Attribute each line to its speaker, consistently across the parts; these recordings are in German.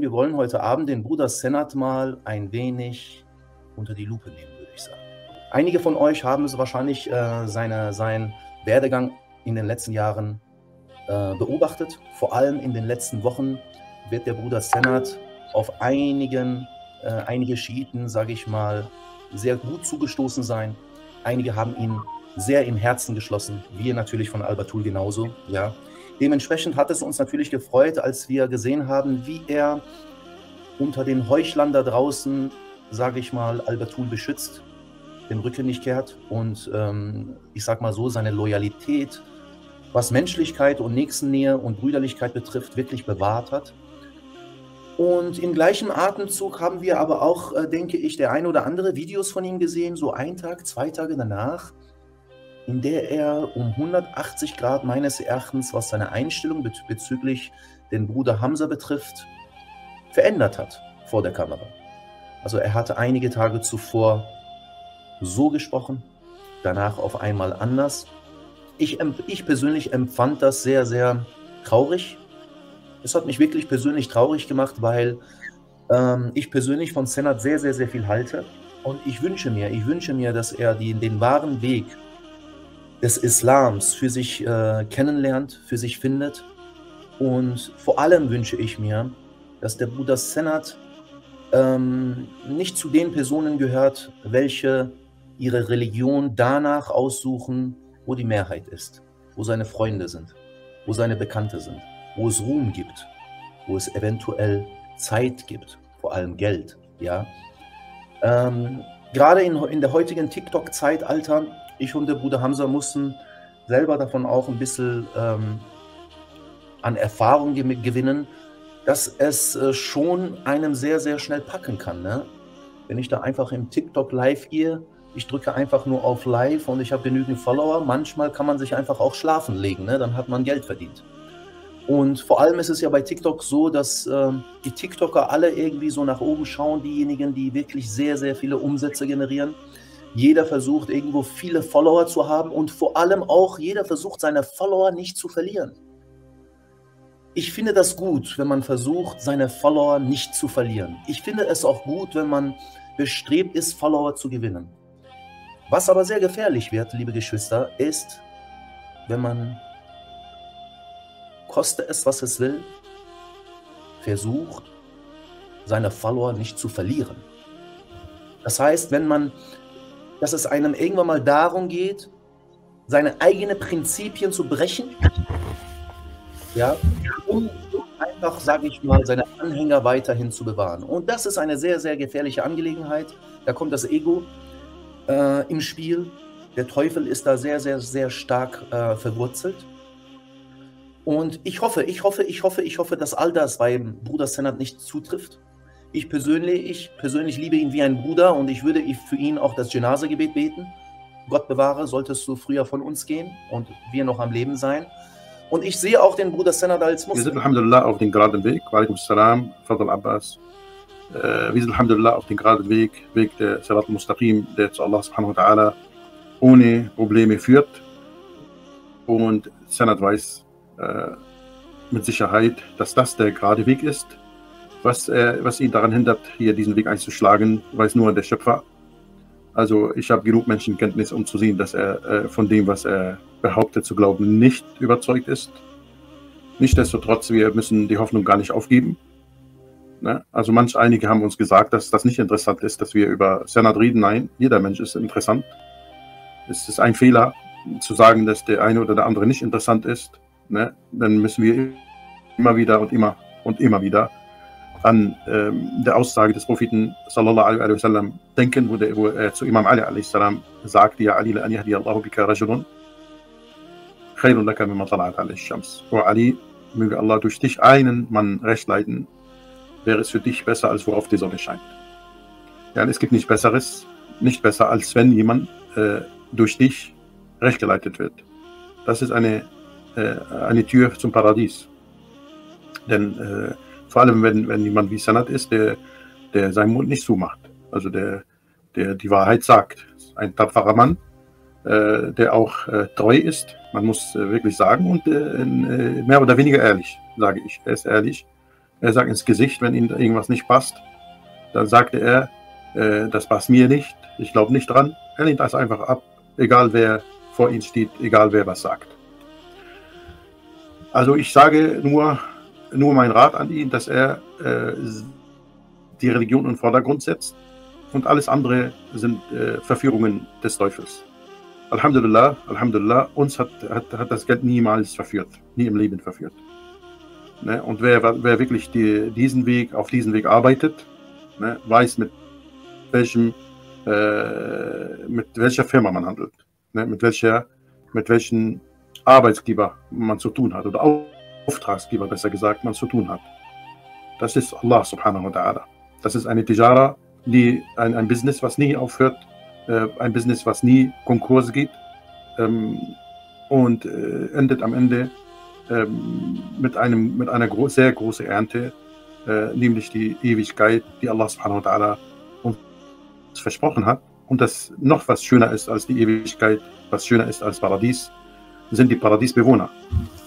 Speaker 1: sagen, wir wollen heute Abend den Bruder Senat mal ein wenig unter die Lupe nehmen, würde ich sagen. Einige von euch haben es wahrscheinlich äh, seine, seinen Werdegang in den letzten Jahren äh, beobachtet. Vor allem in den letzten Wochen wird der Bruder Senat auf einigen, äh, einige Schiiten, sage ich mal, sehr gut zugestoßen sein. Einige haben ihn sehr im Herzen geschlossen, wir natürlich von Albatul genauso, ja. Dementsprechend hat es uns natürlich gefreut, als wir gesehen haben, wie er unter den Heuchlern da draußen, sage ich mal, Albatul beschützt, den Rücken nicht kehrt und ähm, ich sag mal so, seine Loyalität, was Menschlichkeit und Nächstennähe und Brüderlichkeit betrifft, wirklich bewahrt hat. Und im gleichen Atemzug haben wir aber auch, äh, denke ich, der ein oder andere Videos von ihm gesehen, so ein Tag, zwei Tage danach, in der er um 180 Grad meines Erachtens, was seine Einstellung bezüglich den Bruder Hamza betrifft, verändert hat vor der Kamera. Also er hatte einige Tage zuvor so gesprochen, danach auf einmal anders. Ich, ich persönlich empfand das sehr, sehr traurig, es hat mich wirklich persönlich traurig gemacht, weil ähm, ich persönlich von Senat sehr, sehr, sehr viel halte. Und ich wünsche mir, ich wünsche mir, dass er die, den wahren Weg des Islams für sich äh, kennenlernt, für sich findet. Und vor allem wünsche ich mir, dass der Bruder Senat ähm, nicht zu den Personen gehört, welche ihre Religion danach aussuchen, wo die Mehrheit ist, wo seine Freunde sind, wo seine Bekannte sind wo es Ruhm gibt, wo es eventuell Zeit gibt, vor allem Geld, ja. Ähm, gerade in, in der heutigen TikTok-Zeitalter, ich und der Bruder Hamza mussten selber davon auch ein bisschen ähm, an Erfahrung gewinnen, dass es äh, schon einem sehr, sehr schnell packen kann. Ne? Wenn ich da einfach im TikTok live gehe, ich drücke einfach nur auf Live und ich habe genügend Follower. Manchmal kann man sich einfach auch schlafen legen, ne? dann hat man Geld verdient. Und vor allem ist es ja bei TikTok so, dass äh, die TikToker alle irgendwie so nach oben schauen, diejenigen, die wirklich sehr, sehr viele Umsätze generieren. Jeder versucht irgendwo viele Follower zu haben und vor allem auch jeder versucht seine Follower nicht zu verlieren. Ich finde das gut, wenn man versucht, seine Follower nicht zu verlieren. Ich finde es auch gut, wenn man bestrebt ist, Follower zu gewinnen. Was aber sehr gefährlich wird, liebe Geschwister, ist, wenn man koste es, was es will, versucht, seine Follower nicht zu verlieren. Das heißt, wenn man, dass es einem irgendwann mal darum geht, seine eigenen Prinzipien zu brechen, ja, um einfach, sage ich mal, seine Anhänger weiterhin zu bewahren. Und das ist eine sehr, sehr gefährliche Angelegenheit. Da kommt das Ego äh, im Spiel. Der Teufel ist da sehr, sehr, sehr stark äh, verwurzelt. Und ich hoffe, ich hoffe, ich hoffe, ich hoffe, dass all das beim Bruder Senat nicht zutrifft. Ich persönlich, ich persönlich liebe ihn wie ein Bruder und ich würde für ihn auch das Genase-Gebet beten. Gott bewahre, solltest du früher von uns gehen und wir noch am Leben sein. Und ich sehe auch den Bruder Senat als
Speaker 2: Muslim. Wir sind Alhamdulillah auf dem geraden Weg. Walaikum Salam, Fadl Abbas. Äh, wir sind Alhamdulillah auf dem geraden Weg, Weg der Salat al-Mustaqim, der zu Allah subhanahu wa ta'ala ohne Probleme führt. Und Senat weiß, äh, mit Sicherheit, dass das der gerade Weg ist. Was, äh, was ihn daran hindert, hier diesen Weg einzuschlagen, weiß nur der Schöpfer. Also ich habe genug Menschenkenntnis, um zu sehen, dass er äh, von dem, was er behauptet zu glauben, nicht überzeugt ist. Nichtsdestotrotz, wir müssen die Hoffnung gar nicht aufgeben. Ne? Also manch einige haben uns gesagt, dass das nicht interessant ist, dass wir über Senat reden. Nein, jeder Mensch ist interessant. Es ist ein Fehler zu sagen, dass der eine oder der andere nicht interessant ist ne, dann müssen wir immer wieder und immer und immer wieder an ähm, der Aussage des Propheten sallallahu alaihi wasallam denken, wo, der, wo er zu Imam Ali alaihi salam sagte, ja Ali, an yahdi Allahu bika rajulun khairun laka mimma tala'at alaihi shams. O Ali, möge Allah durch dich einen Mann recht leiten, wäre es für dich besser, als worauf die Sonne scheint. Ja, es gibt nichts Besseres, nicht besser, als wenn jemand äh, durch dich recht geleitet wird. Das ist eine äh, eine Tür zum Paradies. Denn äh, vor allem, wenn, wenn jemand wie Sanat ist, der, der seinen Mund nicht zumacht, also der, der die Wahrheit sagt. Ein tapferer Mann, äh, der auch äh, treu ist, man muss äh, wirklich sagen, und äh, mehr oder weniger ehrlich, sage ich. Er ist ehrlich. Er sagt ins Gesicht, wenn ihm irgendwas nicht passt. Dann sagte er, äh, das passt mir nicht, ich glaube nicht dran. Er lehnt das einfach ab, egal wer vor ihm steht, egal wer was sagt. Also ich sage nur, nur mein Rat an ihn, dass er äh, die Religion in den Vordergrund setzt und alles andere sind äh, Verführungen des Teufels. Alhamdulillah, Alhamdulillah, uns hat, hat, hat das Geld niemals verführt, nie im Leben verführt. Ne? Und wer, wer wirklich die, diesen Weg, auf diesen Weg arbeitet, ne, weiß mit welchem, äh, mit welcher Firma man handelt, ne? mit welcher, mit welchen Arbeitsgeber man zu tun hat oder Auftragsgeber, besser gesagt, man zu tun hat. Das ist Allah subhanahu wa ta'ala. Das ist eine Tijara, die, ein, ein Business, was nie aufhört, äh, ein Business, was nie Konkurs geht ähm, und äh, endet am Ende ähm, mit, einem, mit einer gro sehr großen Ernte, äh, nämlich die Ewigkeit, die Allah subhanahu wa ta'ala uns versprochen hat. Und das noch was schöner ist als die Ewigkeit, was schöner ist als Paradies, sind die Paradiesbewohner.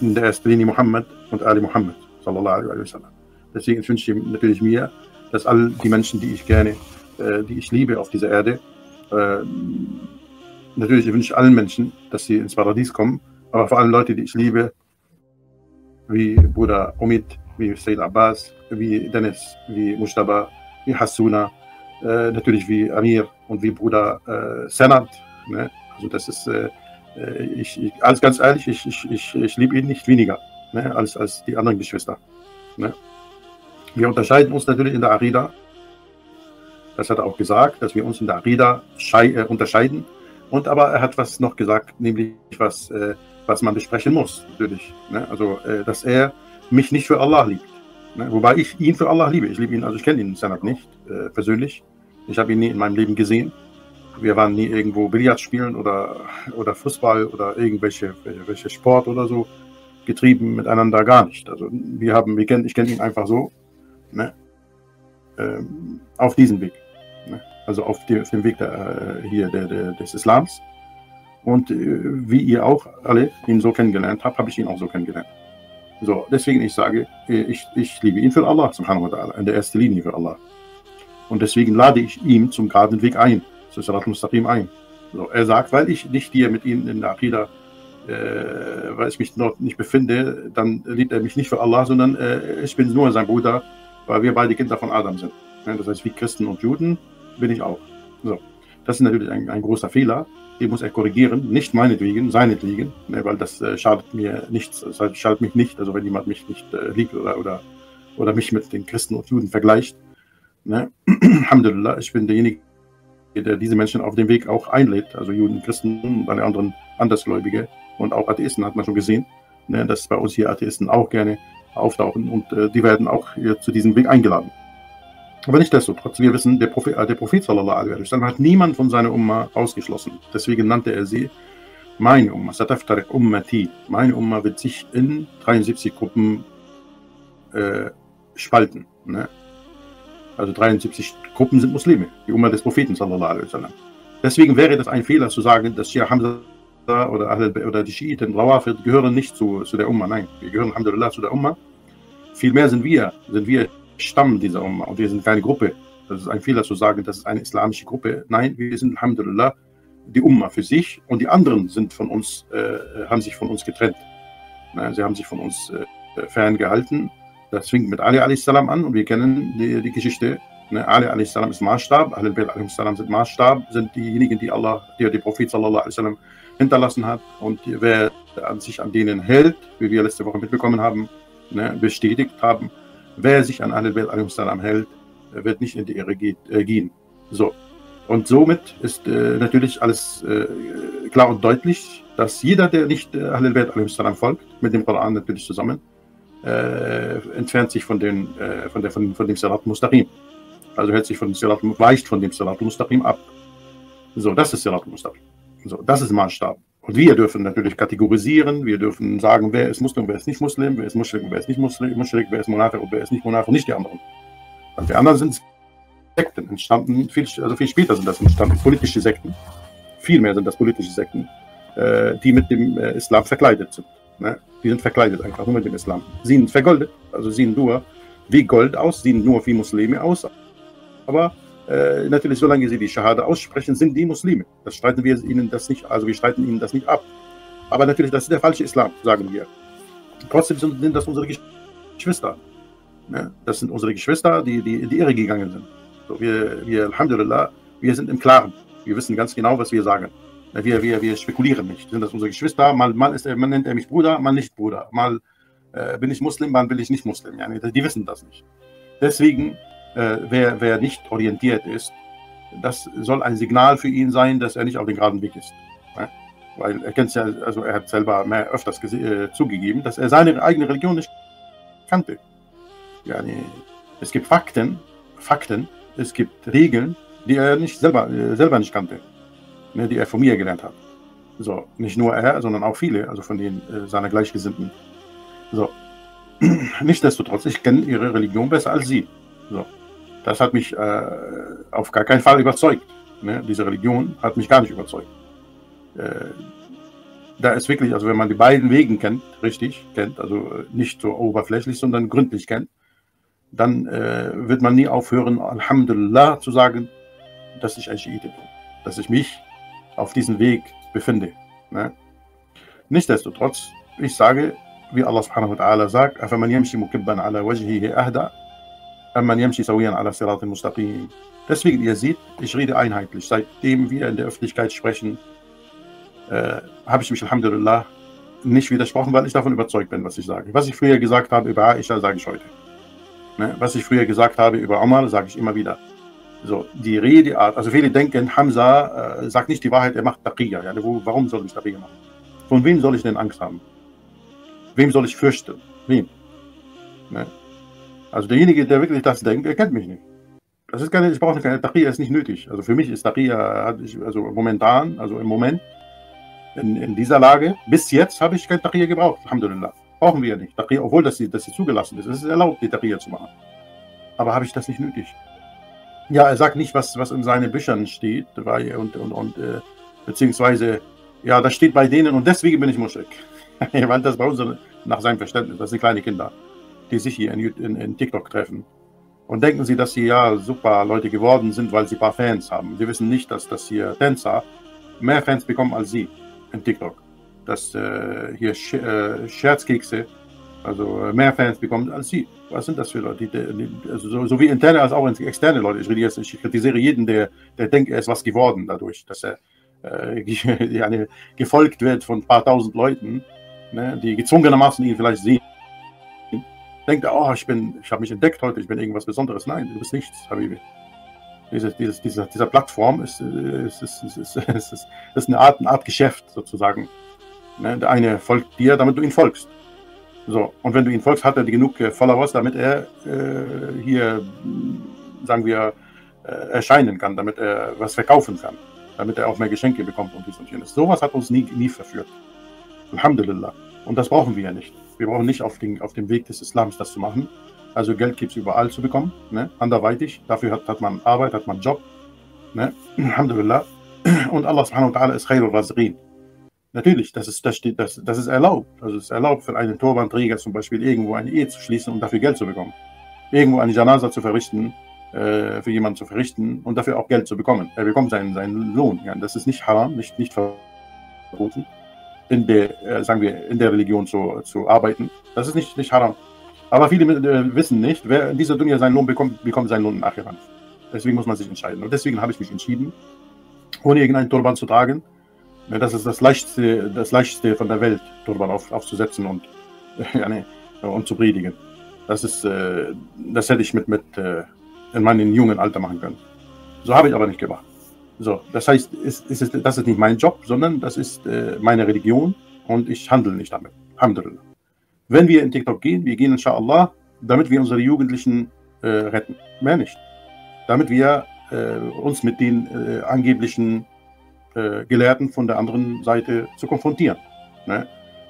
Speaker 2: In der ersten Linie Muhammad und Ali wasallam. Deswegen wünsche ich natürlich mir, dass all die Menschen, die ich gerne, äh, die ich liebe auf dieser Erde, äh, natürlich wünsche ich allen Menschen, dass sie ins Paradies kommen, aber vor allem Leute, die ich liebe, wie Bruder Omid, wie Sayyid Abbas, wie Dennis, wie Mushtaba, wie Hassuna, äh, natürlich wie Amir und wie Bruder äh, Senat. Ne? Also das ist, äh, ich, ich, alles ganz ehrlich, ich, ich, ich, ich liebe ihn nicht weniger ne? als, als die anderen Geschwister. Ne? Wir unterscheiden uns natürlich in der Arida. Das hat er auch gesagt, dass wir uns in der Arida äh, unterscheiden. Und aber er hat was noch gesagt, nämlich was, äh, was man besprechen muss, natürlich. Ne? Also, äh, dass er mich nicht für Allah liebt. Ne? Wobei ich ihn für Allah liebe. Ich liebe ihn, also ich kenne ihn Sanat nicht äh, persönlich. Ich habe ihn nie in meinem Leben gesehen. Wir waren nie irgendwo Billard spielen oder, oder Fußball oder irgendwelche welche Sport oder so getrieben miteinander gar nicht. Also wir haben, wir kennen, ich kenne ihn einfach so ne? ähm, auf diesen Weg. Ne? Also auf, die, auf, dem Weg der, äh, hier der, der, des Islams. Und äh, wie ihr auch alle ihn so kennengelernt habt, habe ich ihn auch so kennengelernt. So, deswegen ich sage, äh, ich, ich liebe ihn für Allah, subhanahu wa ta'ala, in der ersten Linie für Allah. Und deswegen lade ich ihn zum geraden Weg ein, zu Salat Mustaqim ein. So, er sagt, weil ich nicht hier mit ihm in der Aqidah, äh, weil ich mich dort nicht befinde, dann liebt er mich nicht für Allah, sondern äh, ich bin nur sein Bruder, weil wir beide Kinder von Adam sind. Das heißt, wie Christen und Juden bin ich auch. So. Das ist natürlich ein, ein großer Fehler, den muss er korrigieren, nicht meinetwegen, seinetwegen, ne, weil das äh, schadet mir nichts, das schadet mich nicht, also wenn jemand mich nicht äh, liebt oder, oder, oder mich mit den Christen und Juden vergleicht. Ne. Alhamdulillah, ich bin derjenige, der diese Menschen auf dem Weg auch einlädt, also Juden, Christen und alle anderen Andersgläubige und auch Atheisten hat man schon gesehen, ne, dass bei uns hier Atheisten auch gerne auftauchen und äh, die werden auch hier zu diesem Weg eingeladen. Aber nicht nichtsdestotrotz, wir wissen, der Prophet, äh, der Prophet sallallahu alaihi hat niemand von seiner Umma ausgeschlossen. Deswegen nannte er sie meine Umma, Sataftarik Ummati. Meine Umma wird sich in 73 Gruppen äh, spalten. Ne? Also 73 Gruppen sind Muslime, die Umma des Propheten sallallahu alaihi wasallam. Deswegen wäre das ein Fehler zu sagen, dass Shia Hamza oder, oder die Schiiten, Rawafid gehören nicht zu, zu der Umma. Nein, wir gehören Alhamdulillah zu der Umma. Vielmehr sind wir, sind wir Stamm dieser Umma und wir sind keine Gruppe. Das ist ein Fehler zu sagen, das ist eine islamische Gruppe. Nein, wir sind Alhamdulillah die Umma für sich und die anderen sind von uns, äh, haben sich von uns getrennt. Sie haben sich von uns äh, ferngehalten. Das fing mit Ali a.s. an und wir kennen die, die Geschichte. Ne, Ali a.s. ist Maßstab, Ahlul Bayt a.s. sind Maßstab, sind diejenigen, die Allah, die der Prophet sallallahu alaihi hinterlassen hat. Und wer an sich an denen hält, wie wir letzte Woche mitbekommen haben, ne, bestätigt haben, wer sich an Ahlul Bayt hält, wird nicht in die Irre äh, gehen. So. Und somit ist äh, natürlich alles äh, klar und deutlich, dass jeder, der nicht äh, Ahlul Bayt folgt, mit dem Koran natürlich zusammen, äh, entfernt sich von, den, äh, von, der, von, von dem Salat Mustaqim. Also hält sich von dem Salat, weicht von dem Salat Mustaqim ab. So, das ist Salat Mustaqim. So, das ist Maßstab. Und wir dürfen natürlich kategorisieren, wir dürfen sagen, wer ist Muslim, wer ist nicht Muslim, wer ist Muschrik, wer ist nicht Muslim, Muschrik, wer ist Monafik und wer ist nicht Monafik, nicht die anderen. Und die anderen sind Sekten entstanden, viel, also viel später sind das entstanden, politische Sekten. Viel mehr sind das politische Sekten, äh, die mit dem äh, Islam verkleidet sind. Ne? Die sind verkleidet einfach nur mit dem Islam. Sie sind vergoldet, also sind nur wie Gold aus, sehen nur wie Muslime aus, aber äh, natürlich, solange sie die Shahada aussprechen, sind die Muslime. Das streiten wir ihnen das nicht, also wir streiten ihnen das nicht ab. Aber natürlich, das ist der falsche Islam, sagen wir. Trotzdem sind das unsere Geschwister. Ne? Das sind unsere Geschwister, die, die in die Irre gegangen sind. So, wir, wir, Alhamdulillah, wir sind im Klaren. Wir wissen ganz genau, was wir sagen. Wir, wir, wir spekulieren nicht. Sind das unsere Geschwister? Mal, mal, ist er, man nennt er mich Bruder, mal nicht Bruder. Mal äh, bin ich Muslim, mal bin ich nicht Muslim. Ja, die wissen das nicht. Deswegen, äh, wer, wer nicht orientiert ist, das soll ein Signal für ihn sein, dass er nicht auf dem geraden Weg ist. Ja? Weil er kennt ja, also er hat selber mehr öfters äh, zugegeben, dass er seine eigene Religion nicht kannte. Ja, nee. Es gibt Fakten, Fakten, es gibt Regeln, die er nicht selber, äh, selber nicht kannte ne, die er von mir gelernt hat. So, nicht nur er, sondern auch viele, also von den äh, seiner Gleichgesinnten. So. Nichtsdestotrotz, ich kenne ihre Religion besser als sie. So. Das hat mich äh, auf gar keinen Fall überzeugt. Ne? Diese Religion hat mich gar nicht überzeugt. Äh, da ist wirklich, also wenn man die beiden Wegen kennt, richtig kennt, also äh, nicht so oberflächlich, sondern gründlich kennt, dann äh, wird man nie aufhören, Alhamdulillah zu sagen, dass ich ein Schiite bin. Dass ich mich auf diesem Weg befinde. Ne? Nichtsdestotrotz, ich sage, wie Allah subhanahu wa ta'ala sagt, أَفَمَنْ يَمْشِ مُكِبًّا عَلَى وَجْهِهِ أَهْدَى أَمَّنْ يَمْشِ سَوِيًّا عَلَى صِرَاطٍ مُسْتَقِيمٍ Deswegen, ihr seht, ich rede einheitlich. Seitdem wir in der Öffentlichkeit sprechen, äh, habe ich mich Alhamdulillah nicht widersprochen, weil ich davon überzeugt bin, was ich sage. Was ich früher gesagt habe über Aisha, sage ich heute. Ne? Was ich früher gesagt habe über Omar, sage ich immer wieder. So, die Redeart, also viele denken, Hamza äh, sagt nicht die Wahrheit, er macht Taqiyya. Ja, warum soll ich Taqiyya machen? Von wem soll ich denn Angst haben? Wem soll ich fürchten? Wem? Ne? Also derjenige, der wirklich das denkt, der kennt mich nicht. Das ist keine, ich brauche keine Taqiyya, ist nicht nötig. Also für mich ist Taqiyya, also momentan, also im Moment, in, in dieser Lage, bis jetzt habe ich kein Taqiyya gebraucht, Alhamdulillah. Brauchen wir ja nicht. Taqiyya, obwohl das, das zugelassen ist. Es ist erlaubt, die Taqiyya zu machen. Aber habe ich das nicht nötig? Ja, er sagt nicht, was, was in seinen Büchern steht, weil, und, und, und äh, beziehungsweise, ja, das steht bei denen und deswegen bin ich Muschrik. weil das bei uns nach seinem Verständnis, das sind kleine Kinder, die sich hier in, in, in, TikTok treffen. Und denken sie, dass sie ja super Leute geworden sind, weil sie ein paar Fans haben. Sie wissen nicht, dass das hier Tänzer mehr Fans bekommen als sie in TikTok. Dass äh, hier Sch äh, Scherzkekse also äh, mehr Fans bekommen als sie. Was sind das für Leute? Die, also so, so, wie interne als auch externe Leute. Ich, jetzt, ich kritisiere jeden, der, der denkt, er ist was geworden dadurch, dass er äh, eine, gefolgt wird von ein paar tausend Leuten, ne, die gezwungenermaßen ihn vielleicht sehen. Denkt er, oh, ich, ich habe mich entdeckt heute, ich bin irgendwas Besonderes. Nein, du bist nichts, Habibi. Diese, dieses, dieser, dieser Plattform ist, ist, ist, ist, ist, ist, ist eine, Art, eine Art Geschäft sozusagen. Ne, der eine folgt dir, damit du ihm folgst. So, und wenn du ihn folgst, hat er genug äh, Followers, damit er äh, hier, sagen wir, äh, erscheinen kann, damit er was verkaufen kann, damit er auch mehr Geschenke bekommt und dies und jenes. Sowas hat uns nie, nie verführt. Alhamdulillah. Und das brauchen wir ja nicht. Wir brauchen nicht auf, den, auf dem Weg des Islams das zu machen. Also Geld gibt es überall zu bekommen, ne? anderweitig. Dafür hat, hat man Arbeit, hat man Job. Ne? Alhamdulillah. Und Allah subhanahu wa ta'ala ist Khairul Razirin. Natürlich, das ist, das, steht, das, das ist erlaubt. Also es ist erlaubt für einen Turban-Träger zum Beispiel irgendwo eine Ehe zu schließen und dafür Geld zu bekommen. Irgendwo eine Janaza zu verrichten, äh, für jemanden zu verrichten und dafür auch Geld zu bekommen. Er bekommt seinen, seinen Lohn. Ja, das ist nicht haram, nicht, nicht verboten, in der, äh, sagen wir, in der Religion zu, zu arbeiten. Das ist nicht, nicht haram. Aber viele äh, wissen nicht, wer in dieser Dunja seinen Lohn bekommt, bekommt seinen Lohn nachher. Deswegen muss man sich entscheiden. Und deswegen habe ich mich entschieden, ohne irgendeinen Turban zu tragen, ja, das ist das leichteste, das leichteste von der Welt, Turban auf, aufzusetzen und, ja, nee, und zu predigen. Das ist, äh, das hätte ich mit, mit äh, in meinem jungen Alter machen können. So habe ich aber nicht gemacht. So, das heißt, ist, ist, ist, das ist nicht mein Job, sondern das ist äh, meine Religion und ich handle nicht damit. Alhamdulillah. Wenn wir in TikTok gehen, wir gehen inshallah, damit wir unsere Jugendlichen äh, retten. Mehr nicht. Damit wir äh, uns mit den äh, angeblichen äh, Gelehrten von der anderen Seite zu konfrontieren. Ne?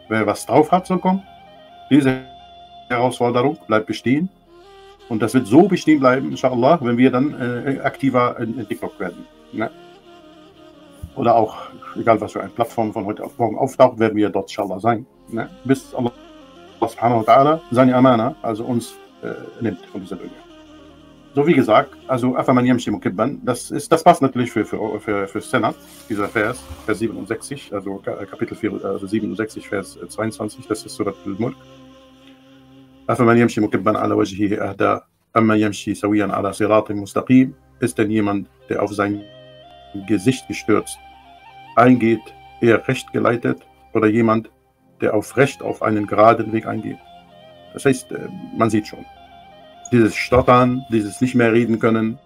Speaker 2: Wer was drauf hat, soll kommen. Diese Herausforderung bleibt bestehen. Und das wird so bestehen bleiben, inshallah, wenn wir dann äh, aktiver in, in TikTok werden. Ne? Oder auch, egal was für eine Plattform von heute auf morgen auftaucht, werden wir dort inshallah sein. Ne? Bis Allah subhanahu wa ta'ala seine Amana, also uns äh, nimmt von dieser Dunya so wie gesagt, also das ist, das passt natürlich für, für, für, für Senna, dieser Vers, Vers 67, also äh, Kapitel 4, also 67, Vers äh, 22, das ist Surat al-Mulk. Ist denn jemand, der auf sein Gesicht gestürzt eingeht, eher recht geleitet oder jemand, der auf recht auf einen geraden Weg eingeht? Das heißt, äh, man sieht schon, dieses Stottern, dieses nicht mehr reden können,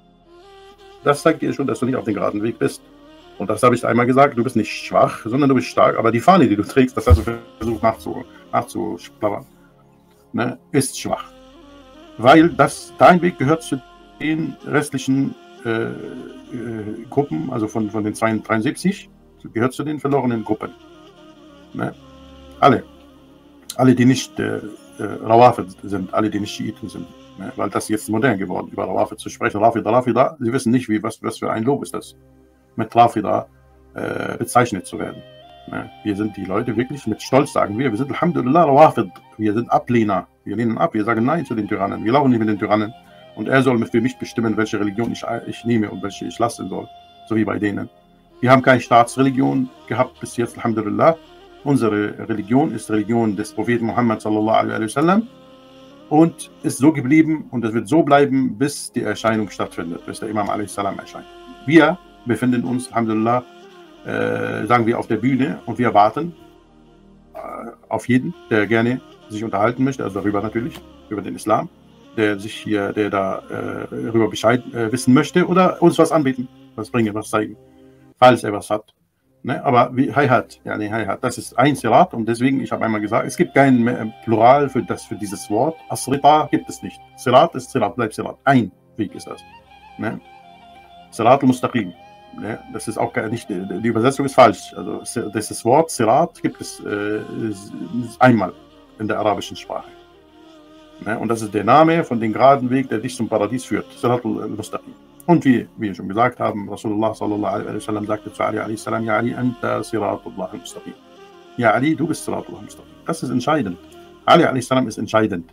Speaker 2: das zeigt dir schon, dass du nicht auf dem geraden Weg bist. Und das habe ich einmal gesagt, du bist nicht schwach, sondern du bist stark. Aber die Fahne, die du trägst, das hast du versucht nachzu, nachzuplappern, ne, ist schwach. Weil das, dein Weg gehört zu den restlichen äh, äh, Gruppen, also von, von den 73, gehört zu den verlorenen Gruppen. Ne? Alle. Alle, die nicht äh, äh, Rawafid sind, alle, die nicht Schiiten sind. Ne? Weil das jetzt modern geworden, über Rawafid zu sprechen. Rafida, Rafida, sie wissen nicht, wie, was, was für ein Lob ist das, mit Rafida äh, bezeichnet zu werden. Ne? Wir sind die Leute wirklich mit Stolz, sagen wir, wir sind Alhamdulillah Rawafid, wir sind Ablehner, wir lehnen ab, wir sagen Nein zu den Tyrannen, wir laufen nicht mit den Tyrannen. Und er soll für mich bestimmen, welche Religion ich, ich nehme und welche ich lassen soll, so wie bei denen. Wir haben keine Staatsreligion gehabt bis jetzt, Alhamdulillah. Unsere Religion ist Religion des Propheten Muhammad sallallahu alaihi wasallam und ist so geblieben und es wird so bleiben, bis die Erscheinung stattfindet, bis der Imam salam erscheint. Wir befinden uns, Alhamdulillah, äh, sagen wir, auf der Bühne und wir warten äh, auf jeden, der gerne sich unterhalten möchte, also darüber natürlich, über den Islam, der sich hier, der da äh, darüber Bescheid äh, wissen möchte oder uns was anbieten, was bringen, was zeigen falls er was hat. Ne? Aber wie Hayhat, ja, nee, Hayhat, das ist ein Sirat und deswegen, ich habe einmal gesagt, es gibt kein Plural für, das, für dieses Wort. Asrita gibt es nicht. Sirat ist Sirat, bleibt Sirat. Ein Weg ist das. Ne? Sirat al-Mustaqim. Ne? Das ist auch nicht, die Übersetzung ist falsch. Also dieses Wort Sirat gibt es äh, einmal in der arabischen Sprache. Ne? Und das ist der Name von dem geraden Weg, der dich zum Paradies führt. Sirat al-Mustaqim. حنفيه وهي شو بذاك هذا رسول الله صلى الله عليه وسلم ذاك الفعلي عليه السلام يا علي أنت صراط الله المستقيم. يا علي دوب الصراط الله المستقيم. بس از علي عليه السلام از انشايدنت